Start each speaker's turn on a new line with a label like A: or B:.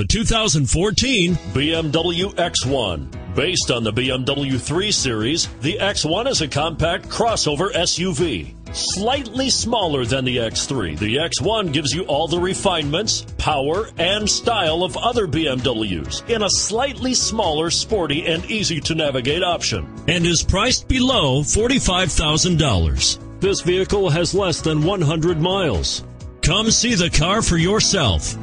A: The 2014
B: BMW X1. Based on the BMW 3 Series, the X1 is a compact crossover SUV. Slightly smaller than the X3, the X1 gives you all the refinements, power, and style of other BMWs in a slightly smaller, sporty, and easy to navigate option.
A: and is priced below $45,000.
B: This vehicle has less than 100 miles.
A: Come see the car for yourself.